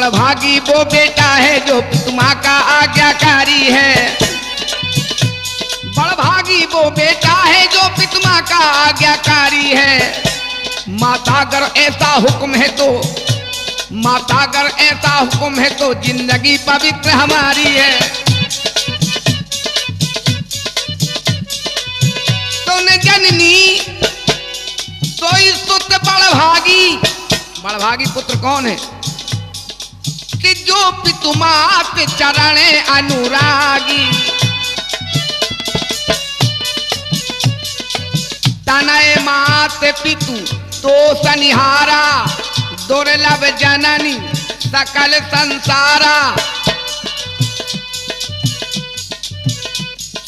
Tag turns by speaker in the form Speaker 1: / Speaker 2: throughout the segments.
Speaker 1: बड़भागी वो बेटा है जो पितुमा का आज्ञाकारी है। बड़भागी वो बेटा है जो पितुमा का आज्ञाकारी है। माता अगर ऐसा हुक्म है तो माता अगर ऐसा हुक्म है तो ज़िंदगी पवित्र हमारी है। सुन जननी, सोई सुत बड़भागी बड़भागी पुत्र कौन है? जो पितुमात चरण अनुरागी। तनय मात पितु तो सनिहारा, दुर्लभ जननी, सकल संसारा।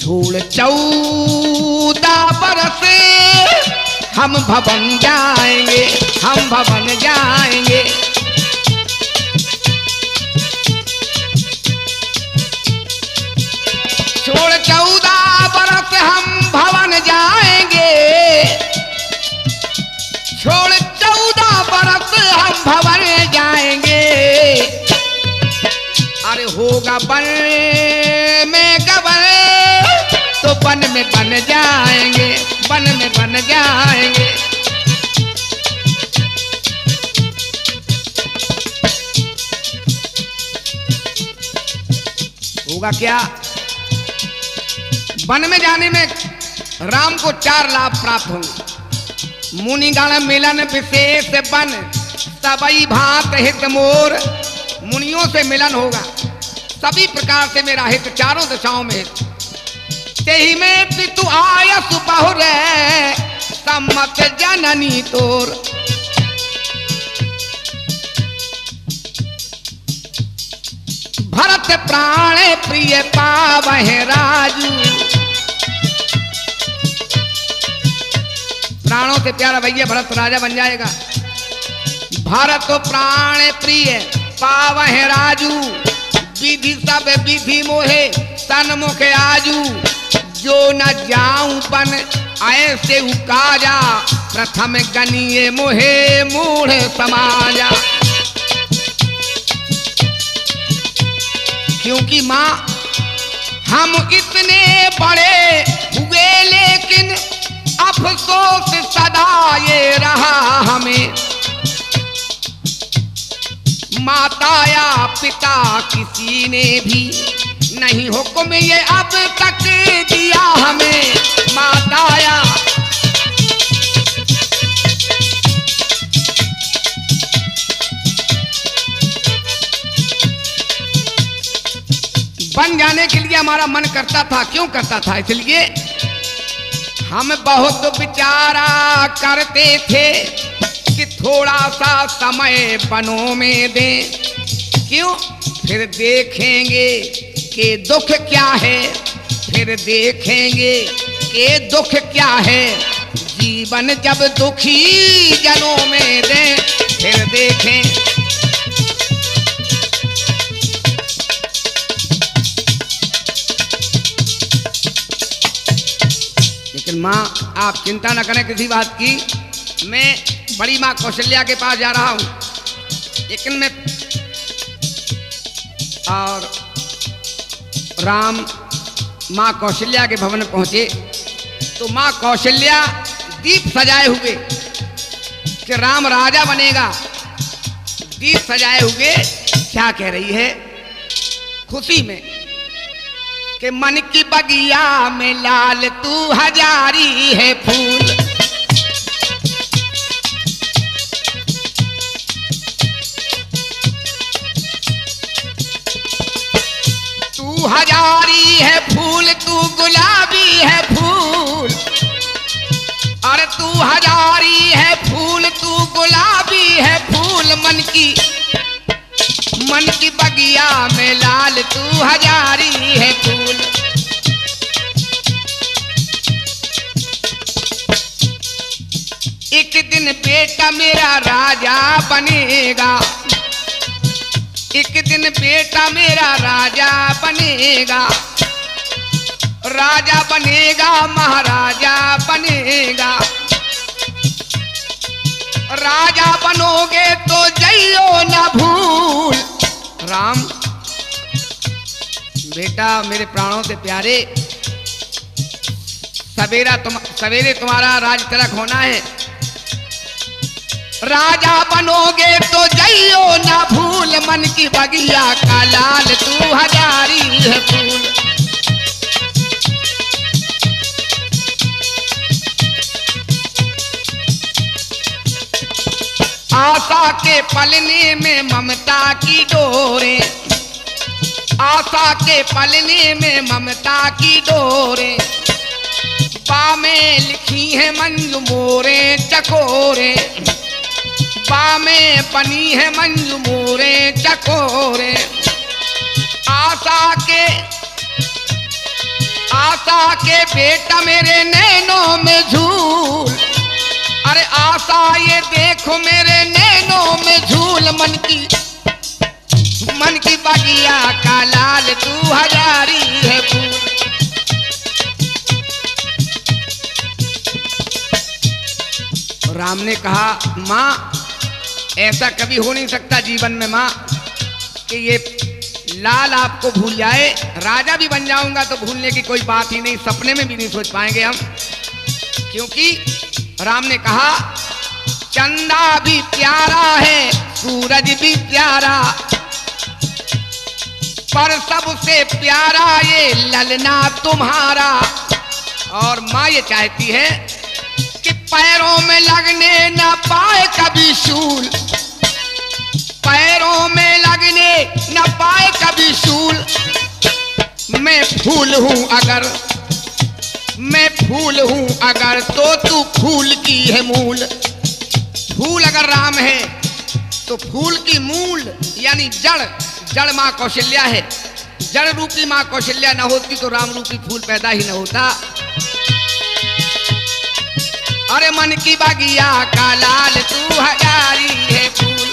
Speaker 1: छोड़ चौदह बरस हम भवन जाएँगे, हम भवन जाएँगे। चौदह बरस हम भवन जाएँगे। छोड़ चौदह बरस हम भवन जाएँगे। अरे होगा बन में गबन तो बन में बन जाएँगे, बन में बन जाएँगे। होगा क्या? वन में जाने में राम को चार लाभ प्राप्त होंगे। मुनिगण मिलन विशेष बन, सबई भात हित मोर। मुनियों से मिलन होगा। सभी प्रकार से मेरा हित चारों दिशाओं में तेही में पितु आयस बहुर सम्मत जननी तोर। भरत प्राण प्रिय पावह राजू। प्राणों से प्यारा भैया भरत राजा बन जाएगा। भरत प्राण प्रिय पावह राजू। विधि सब विधि मोहे सन्मुख आजू। जो न जाऊँ बन ऐसे उकाजा, प्रथम गनिए मोहे मूढ़ समाजा। क्योंकि माँ, हम इतने बड़े हुए, लेकिन अफसोस सदा ये रहा हमें। माता या पिता किसी ने भी नहीं हुक्म ये अब तक दिया हमें। माता या बन जाने के लिए हमारा मन करता था। क्यों करता था? इसलिए हम बहुत विचारा करते थे कि थोड़ा सा समय बनों में दे। क्यों? फिर देखेंगे कि दुख क्या है। फिर देखेंगे कि दुख क्या है। जीवन जब दुखी जनों में दे, फिर देखें माँ, आप चिंता न करें किसी बात की। मैं बड़ी माँ कौशल्या के पास जा रहा हूँ। लेकिन मैं और राम माँ कौशल्या के भवन पहुँचे तो माँ कौशल्या दीप सजाए हुए कि राम राजा बनेगा। दीप सजाए हुए, क्या कह रही है? खुशी में कि मन की बगिया में लाल तू हजारी है फूल। तू हजारी है फूल, तू गुलाबी है फूल। अरे तू हजारी है फूल, तू गुलाबी है फूल। मन की मन की बगिया में लाल तू हजारी है दिन बेटा मेरा राजा बनेगा। एक दिन बेटा मेरा राजा बनेगा। राजा बनेगा, महाराजा बनेगा। राजा बनोगे तो जइयो न भूल। राम, बेटा मेरे प्राणों से प्यारे, सवेरा तुम, सवेरे तुम्हारा राज तिलक होना है। राजा बनोगे तो जइयो ना भूल, मन की बगिया का लाल तू हजारी फूल। आशा के पलने में ममता की डोरे, आशा के पलने में ममता की डोरे बा में लिखी है मंजू मोरे चकोरे। बा में बनी है मंजू मोरे, चकोरे। आशा के आशा के बेटा मेरे नैनों में झूल। अरे आशा, ये देखो मेरे नैनों में झूल। मन की मन की बगिया का लाल तू हजारी है राम ने कहा, माँ ऐसा कभी हो नहीं सकता जीवन में माँ, कि ये लाल आपको भूल जाए। राजा भी बन जाऊँगा तो भूलने की कोई बात ही नहीं, सपने में भी नहीं सोच पाएँगे हम। क्योंकि राम ने कहा, चंदा भी प्यारा है, सूरज भी प्यारा। पर सबसे प्यारा ये ललना तुम्हारा। और माँ ये चाहती है कि पैरों में लगने ना पाए कभी। शूल पैरों में लगने न पाए कभी शूल। मैं फूल हूँ अगर, मैं फूल हूँ अगर तो तू फूल की है मूल। फूल अगर राम है तो फूल की मूल, यानी जड़। जड़ माँ कौशल्या है। जड़ रूपी माँ कौशल्या न होती तो राम रूपी फूल पैदा ही न होता। अरे मन की बागिया का लाल तू हजारी है फूल।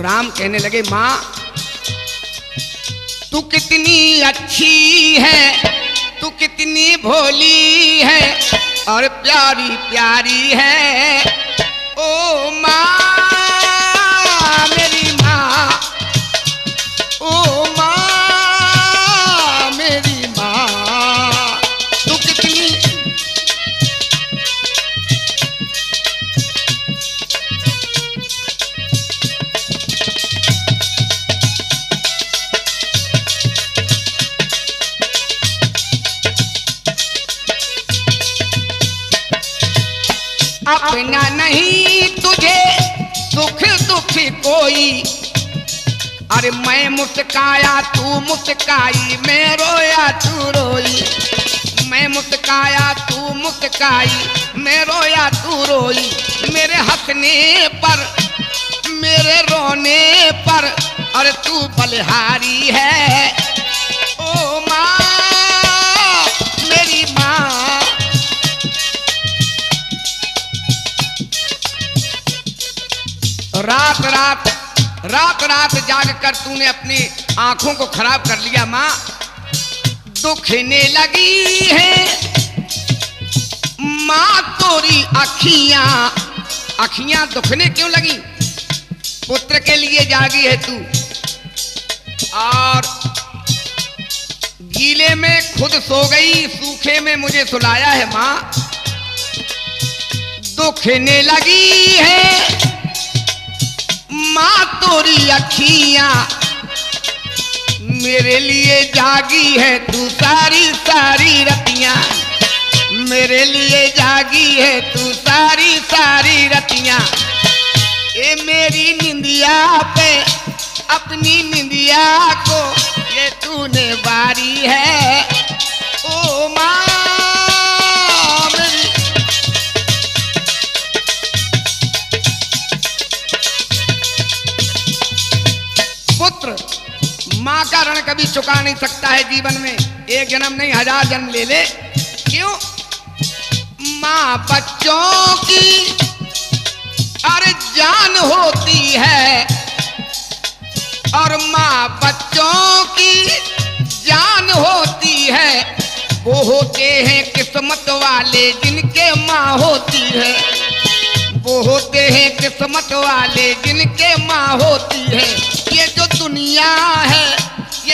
Speaker 1: राम कहने लगे, माँ, तू कितनी अच्छी है, तू कितनी भोली है और प्यारी प्यारी है। ओ माँ कोई। अरे मैं मुस्काया, तू मुस्काई, मैं रोया, तू रोई। मैं मुस्काया, तू मुस्काई, मैं रोया, तू रोई। मेरे हंसने पर, मेरे रोने पर, अरे तू बलहारी है। रात रात जाग कर तूने अपनी आँखों को खराब कर लिया, माँ। दुखने लगी है। माँ, तोरी अखियाँ। अखियाँ दुखने क्यों लगी? पुत्र के लिए जागी है तू। और गीले में खुद सो गई, सूखे में मुझे सुलाया है, माँ। दुखने लगी है। माँ तोरी अखियाँ। मेरे लिए जागी है तू सारी सारी रतियाँ। मेरे लिए जागी है तू सारी सारी रतियाँ। ये मेरी निंदिया पे, अपनी निंदिया को ये तूने बारी चुका नहीं सकता है जीवन में। एक जन्म नहीं, हज़ार जन्म ले ले। क्यों? माँ बच्चों की अरे जान होती है। और माँ बच्चों की जान होती है। वो होते हैं किस्मत वाले जिनके माँ होती है। वो होते हैं किस्मत वाले जिनके माँ होती है। ये जो दुनिया है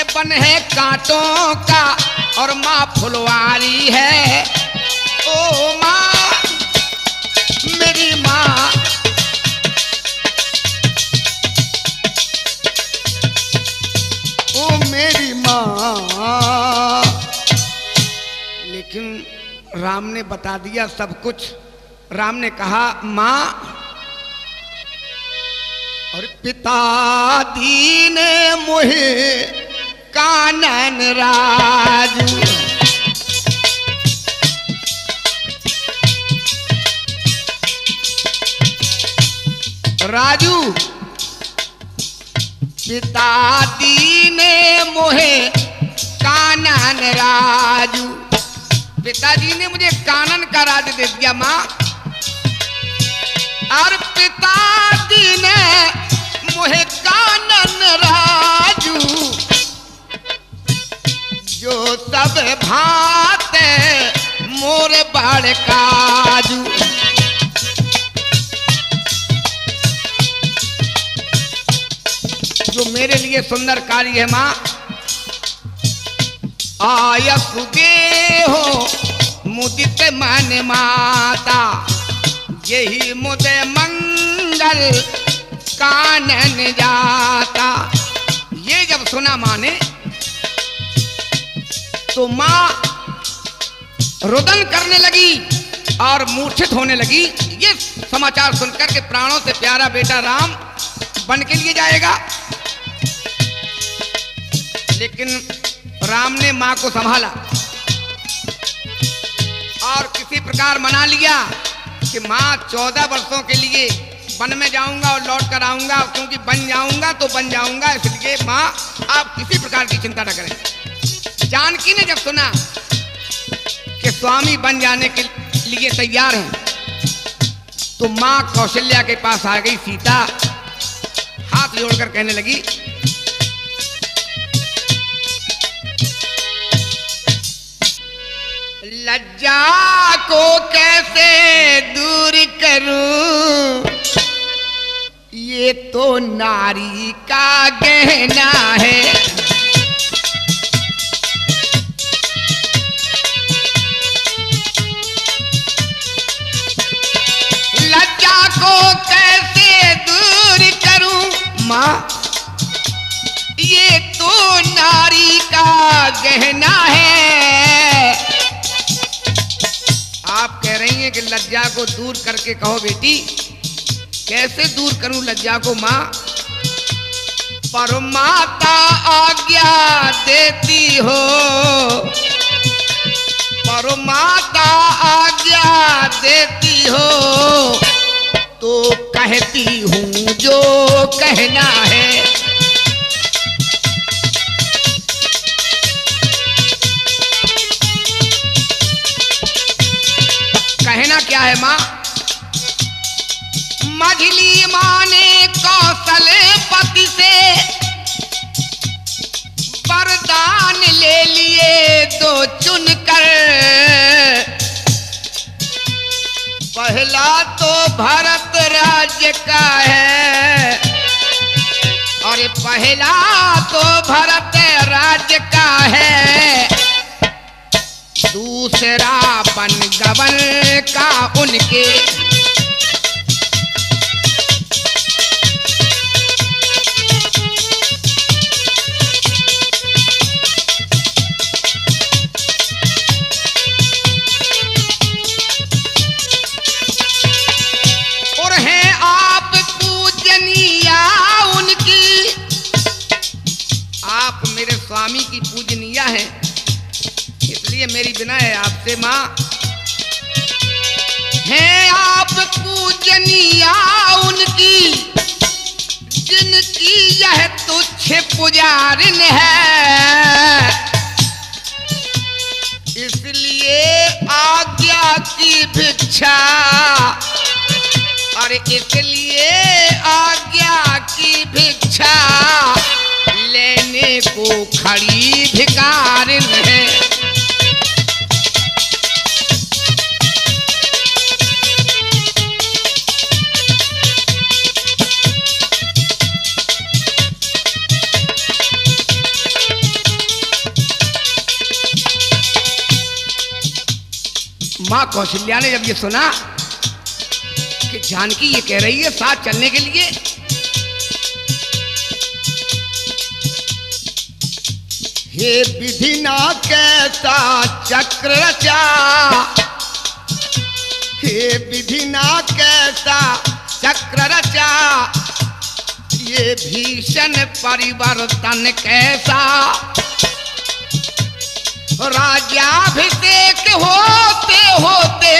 Speaker 1: बन है कांटों का और माँ फुलवारी है। ओ माँ, मेरी माँ। ओ मेरी माँ। लेकिन राम ने बता दिया सब कुछ। राम ने कहा, माँ, और पिता दीन मोहे कानन राजू। राजू, पिता दीने मोहे कानन राजू। पिताजी ने मुझे कानन का राज दे दिया माँ। और पिताजी ने मुहे कानन राजू। जो सब भात मोर बड़ काजू। जो मेरे लिए सुंदर कार्य है माँ, आयस हो मुदित मन माता। यही मुझे मंगल कानन जाता। ये जब सुना माँ ने तो माँ रुदन करने लगी और मूर्छित होने लगी। ये समाचार सुनकर के प्राणों से प्यारा बेटा राम बन के लिए जाएगा। लेकिन राम ने माँ को संभाला और किसी प्रकार मना लिया कि माँ चौदह वर्षों के लिए वन में जाऊँगा और लौट कर आऊँगा, क्योंकि बन जाऊँगा तो बन जाऊँगा, इसलिए माँ आप किसी प्रकार की चिंता न करें। जानकी ने जब सुना कि स्वामी बन जाने के लिए तैयार हैं तो माँ कौशल्या के पास आ गई सीता। हाथ जोड़कर कहने लगी, लज्जा को कैसे दूर करूँ? ये तो नारी का गहना है। को कैसे दूर करूँ? माँ। ये तो नारी का गहना है। आप कह रही हैं कि लज्जा को दूर करके कहो बेटी। कैसे दूर करूँ लज्जा को माँ? पर माता आज्ञा देती हो। पर माता आज्ञा देती हो। तो कहती हूँ जो कहना है। कहना क्या है माँ? मझली माँ ने कौशल पति से वरदान ले लिए दो चुनकर। पहला तो भारत राज्य का है। और पहला तो भारत राज्य का है। दूसरा बन गवन का उनके आप पूजनीया उनकी। जिनकी यह तुच्छ पुजारिन है। इसलिए आज्ञा की भिक्षा और इसलिए आज्ञा की भिक्षा लेने को खड़ी भिकारिन है। माँ कौशल्या ने जब ये सुना कि जानकी ये कह रही है साथ चलने के लिए,
Speaker 2: हे विधि ना कैसा चक्र रचा? हे विधि ना कैसा
Speaker 1: चक्र रचा? ये भीषण परिवर्तन कैसा? राजा भी राजाभिषेक होते होते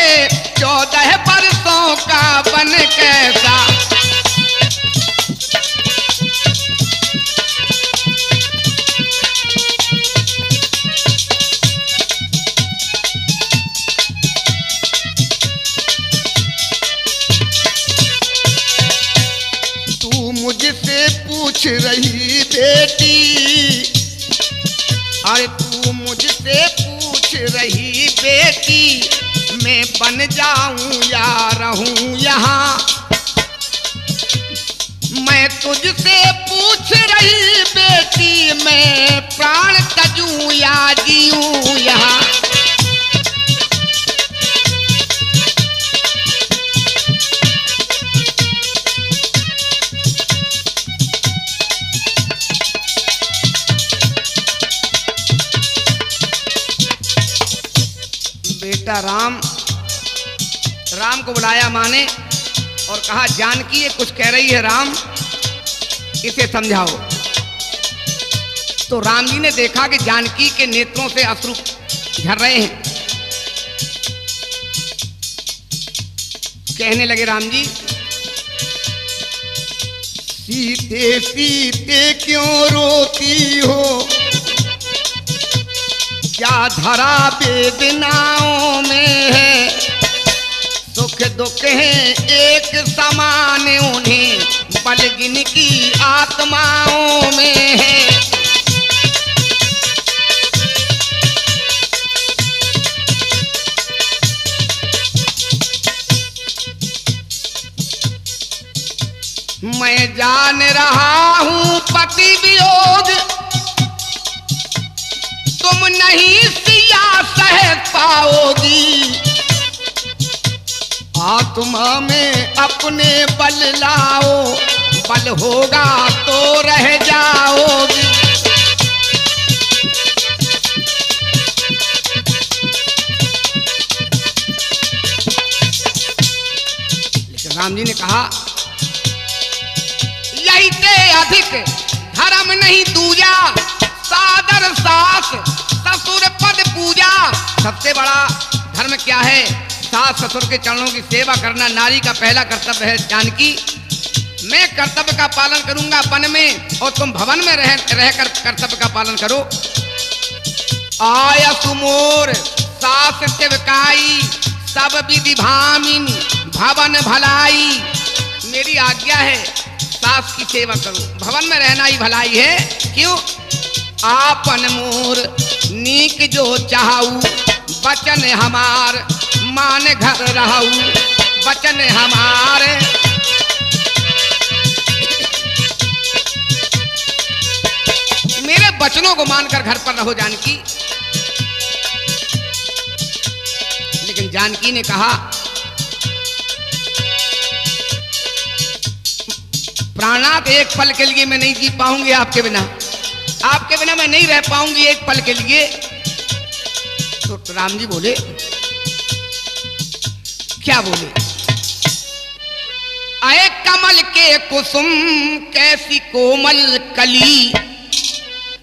Speaker 1: चौदह वर्षों का बन कैसा।
Speaker 2: तू मुझसे पूछ रही बेटी,
Speaker 1: अरे तू मुझसे पूछ रही बेटी, मैं बन जाऊँ या रहूँ यहाँ? मैं तुझसे पूछ रही बेटी, मैं प्राण तजूं या जीऊं यहाँ? राम राम को बुलाया माँ ने और कहा, जानकी ये कुछ कह रही है, राम, इसे समझाओ। तो राम जी ने देखा कि जानकी के नेत्रों से अश्रु झर रहे हैं। कहने लगे, राम जी,
Speaker 2: सीते सीते क्यों रोती हो? क्या धरा वेदनाओं में है?
Speaker 1: सुख दुख है एक समान, उन्हें बलगिन की आत्माओं में है। मैं जान रहा हूँ पति वियोग पाओगी
Speaker 2: आत्मा में
Speaker 1: अपने बल लाओ, बल होगा तो रह जाओगी। लेकिन राम जी ने कहा यही अधिक, धर्म नहीं दूजा, सादर सास ससुर पद पूजा। सबसे बड़ा धर्म क्या है? सास ससुर के चरणों की सेवा करना नारी का पहला कर्तव्य है जानकी। मैं कर्तव्य का पालन करूँगा वन में और तुम भवन में रह, रहकर कर्तव्य का पालन करो। आय सुमोर, सास सेवकाई, सब विधि भामिन, भवन भलाई। मेरी आज्ञा है, सास की सेवा करो। भवन में रहना ही भलाई है। क्यों? आपन मोर नीक जो चाहू, बचन हमार मान घर रहू, बचन हमार। मेरे बचनों को मानकर घर पर रहो जानकी। लेकिन जानकी ने कहा प्राणात एक पल के लिए मैं नहीं जी पाऊँगी आपके बिना। आपके बिना मैं नहीं रह पाऊँगी एक पल के लिए। तो राम जी बोले, क्या बोले? आए कमल के कुसुम, कैसी कोमल कली।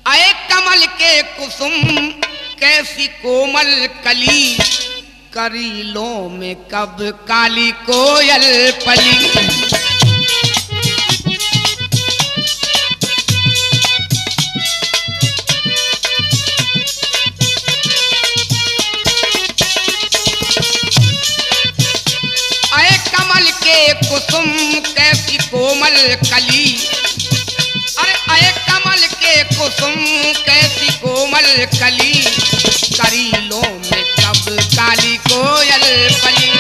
Speaker 1: आए कमल के कुसुम, कैसी कोमल कली। करीलों में कब काली कोयल पली। कुसुम कैसी कोमल कली? अरे अय कमल के कुसुम कैसी कोमल कली? करीलों में कब काली कोयल पली?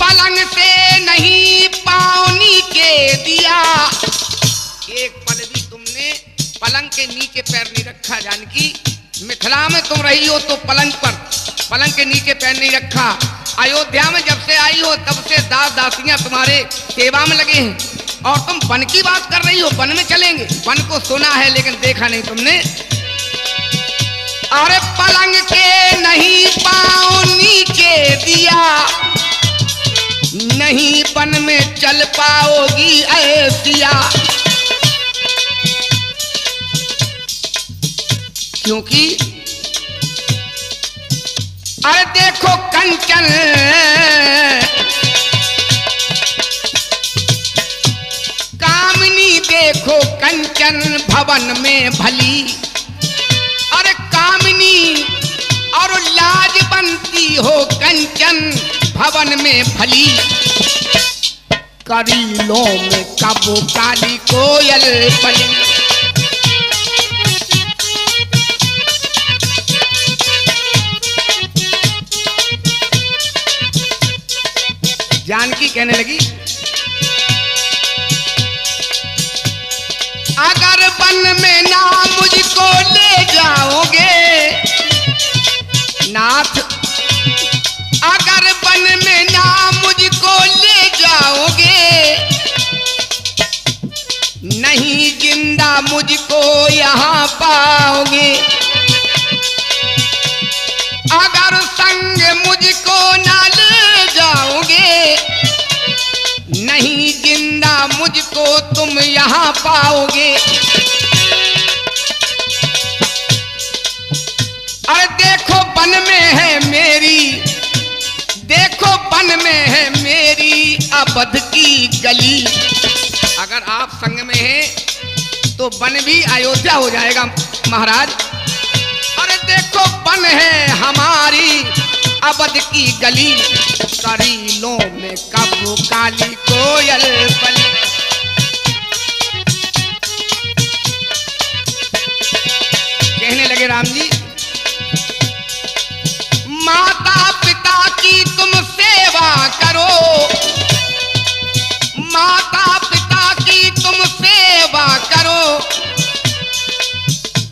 Speaker 1: पलंग से नहीं पाँव के दिया। एक पल भी तुमने पलंग के नीचे पैर नहीं रखा, जानकी। मिथिला में तुम रही हो तो पलंग पर, पलंग के नीचे पैर नहीं रखा। अयोध्या में जब से आई हो, तब से दास दासियाँ तुम्हारे सेवा में लगे हैं। और तुम वन की बात कर रही हो, वन में चलेंगे। वन को सुना है, लेकिन देखा नहीं तुमने। अरे पलंग के नहीं पाओ नीचे दिया। नहीं वन में चल पाओगी ऐसिया। क्योंकि अरे देखो कंचन। कामनी देखो कंचन भवन में भली। अरे कामनी और लाज बनती हो कंचन भवन में भली। करीलों में कबो काली कोयल पली। जानकी कहने लगी, अगर वन में ना मुझको ले जाओगे, नाथ, अगर वन में ना मुझको ले जाओगे, नहीं ज़िंदा मुझको यहाँ पाओगे यहाँ पाओगे। अरे देखो बन में है मेरी, देखो बन में है मेरी अबध की गली। अगर आप संग में हैं तो बन भी अयोध्या हो जाएगा, महाराज। अरे देखो बन है हमारी अबध की गली। करीलों में कब काली कोयल बली राम जी। माता पिता की तुम सेवा करो। माता पिता की तुम सेवा करो।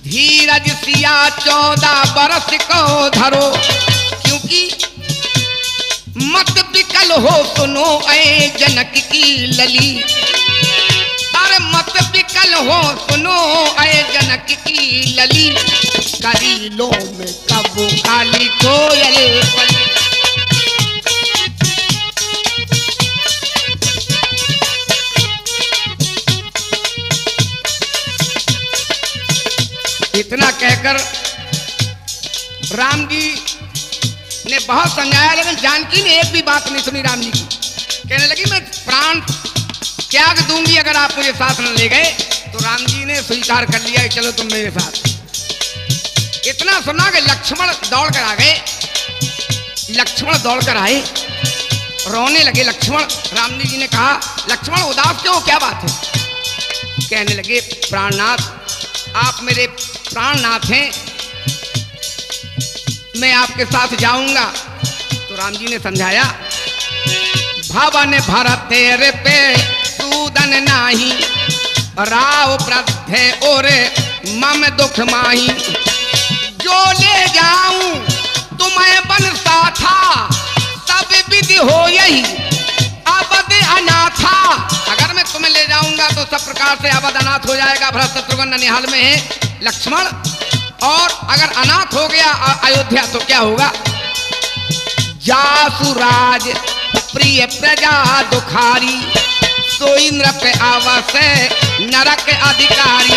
Speaker 1: धीरज सिया चौदह बरस को धरो। क्योंकि मत बिकल हो सुनो ऐ जनक की लली। हो सुनो ऐ जनक की लली करीलों में कब काली कोयल इतना कहकर राम जी ने बहुत समझाया, लेकिन जानकी ने एक भी बात नहीं सुनी राम जी की। कहने लगी, मैं प्राण त्याग दूँगी अगर आप मुझे साथ न ले गए। तो राम जी ने स्वीकार कर लिया, चलो तुम मेरे साथ। इतना सुना कि लक्ष्मण दौड़ कर आ गए। लक्ष्मण दौड़ कर आए। रोने लगे लक्ष्मण। राम जी ने कहा, लक्ष्मण, उदास क्यों क्या बात है? कहने लगे, प्राणनाथ, आप मेरे प्राणनाथ हैं। मैं आपके साथ जाऊँगा। तो राम जी ने समझाया भवन भरत तेरे पे सूदन नाही। राव प्रथे ओरे, मम दुख माही। जो ले जाऊँ, तुम्हें बनसा था सब विधि हो यही अबद अनाथा। अगर मैं तुम्हें ले जाऊँगा तो सब प्रकार से अबद अनाथ हो जाएगा भरत शत्रुघ्न निहाल में है लक्ष्मण। और अगर अनाथ हो गया अयोध्या तो क्या होगा? जासुराज, प्रिय प्रजा, दुखारी, सो इंद्र पे आवस नरक अधिकारी।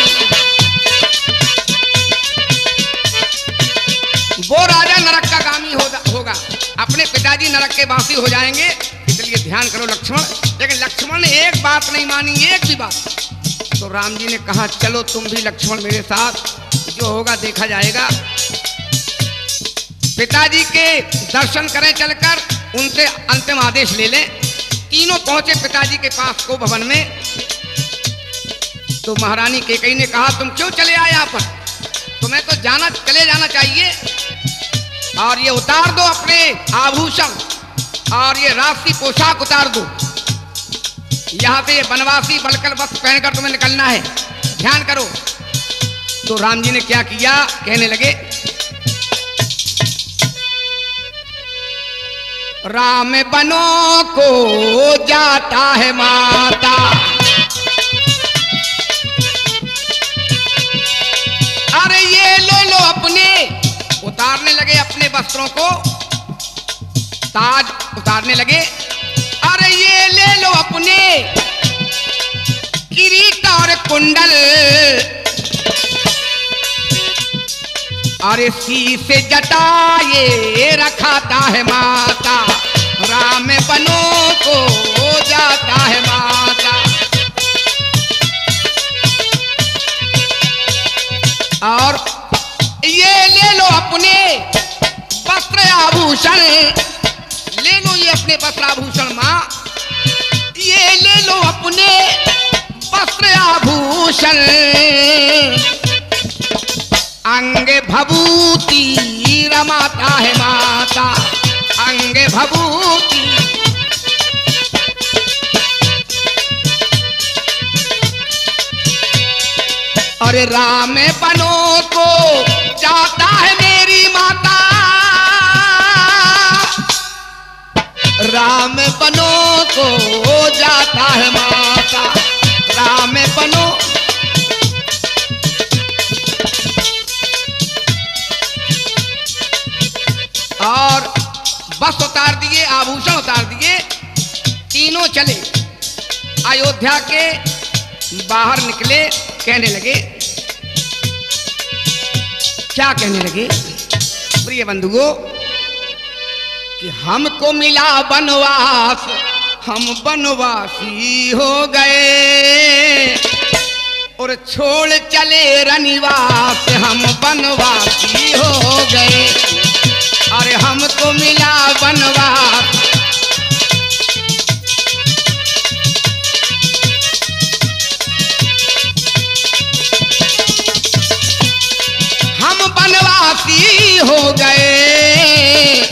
Speaker 1: वो राजा नरक का गामी होगा होगा। अपने पिताजी नरक के वासी हो जाएँगे। इसलिए ध्यान करो लक्ष्मण। लेकिन लक्ष्मण ने एक बात नहीं मानी, एक भी बात। तो राम जी ने कहा, चलो तुम भी लक्ष्मण मेरे साथ। जो होगा देखा जाएगा। पिताजी के दर्शन करें चलकर, उनसे अंतिम आदेश ले लें। तीनों पहुँचे पिताजी के पास को भवन में। तो महारानी केकई ने कहा, तुम क्यों चले आए यहाँ पर? तुम्हें तो जाना, चले जाना चाहिए। और ये उतार दो अपने आभूषण, और ये राशि पोशाक उतार दो। यहाँ ये बनवासी बलकर वस्त्र पहनकर तुम्हें निकलना है। ध्यान करो। तो राम जी ने क्या किया? कहने लगे, राम बनो को जाता है माता अपने उतारने लगे अपने वस्त्रों को। ताज उतारने लगे। अरे ये ले लो अपने। किरीट और कुंडल। अरे शीसे जटाए रखाता है माता। राम बनो को जाता है माता। और ये ले लो अपने वस्त्र आभूषण ले लो ये अपने वस्त्र आभूषण माँ। ये ले लो अपने वस्त्र आभूषण अंग भभूति रमाता है माता, अंग भभूति। अरे राम बनो को जाता है मेरी माता। राम बनो को जाता है माता। राम बनो। और बस उतार दिए, आभूषण उतार दिए। तीनों चले। अयोध्या के बाहर निकले, कहने लगे क्या कहने लगे? प्रिय बंधुओं कि हमको मिला वनवास, हम वनवासी हो गए। और छोड़ चले रनिवास, हम वनवासी हो गए। अरे हमको मिला वनवास हो गए।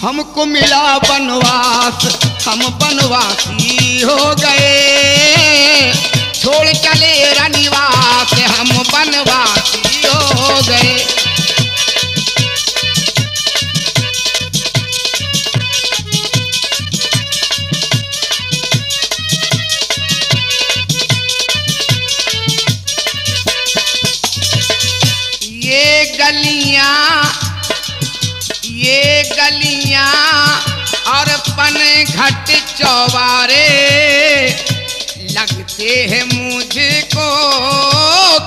Speaker 1: हमको मिला वनवास, हम वनवासी हो गए। छोड़ चले रनिवास हम वनवासी हो गए। गलियाँ, ये गलियाँ और पन घट चौबारे लगते हैं मुझको,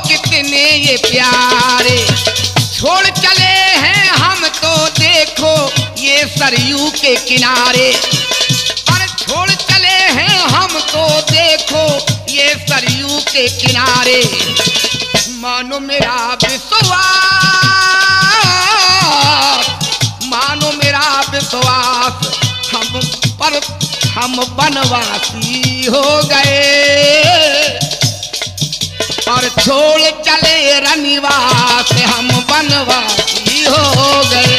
Speaker 1: कितने ये प्यारे। छोड़ चले हैं हम तो देखो ये सरयू के किनारे। और छोड़ चले हैं हम तो देखो ये सरयू के किनारे। मानो मेरा विश्वास हम बनवासी हो गए। और छोड़ चले रनिवास, हम बनवासी हो गए।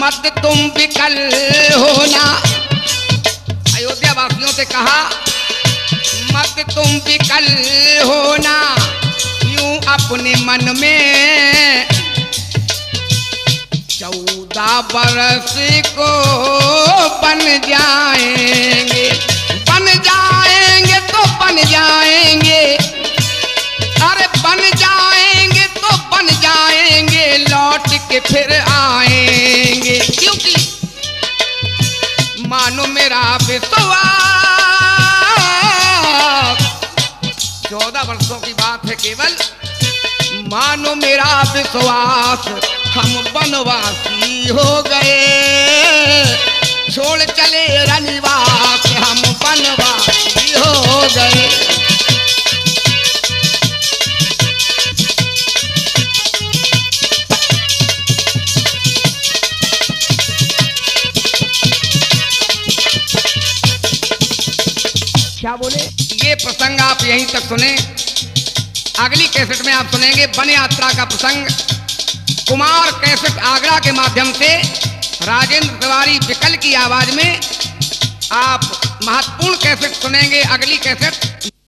Speaker 1: मत तुम विकल होना। से कहा, मत तुम विकल होना, यूँ अपने मन में। चौदह बरस को बन जाएँगे बन जाएँगे तो बन जाएँगे। अरे बन जाएँगे तो बन जाएँगे, लौट के फिर आएँगे। क्योंकि मानो मेरा विश्वास चौदह वर्षों की बात है केवल। मानो मेरा विश्वास हम वनवासी हो गए। छोड़ चले रनिवास, हम वनवासी हो गए। क्या बोले? ये प्रसंग आप यहीं तक सुने। अगली कैसेट में आप सुनेंगे वन यात्रा का प्रसंग। कुमार कैसेट आगरा के माध्यम से, राजेंद्र तिवारी विकल की आवाज़ में आप महत्वपूर्ण कैसेट सुनेंगे अगली कैसेट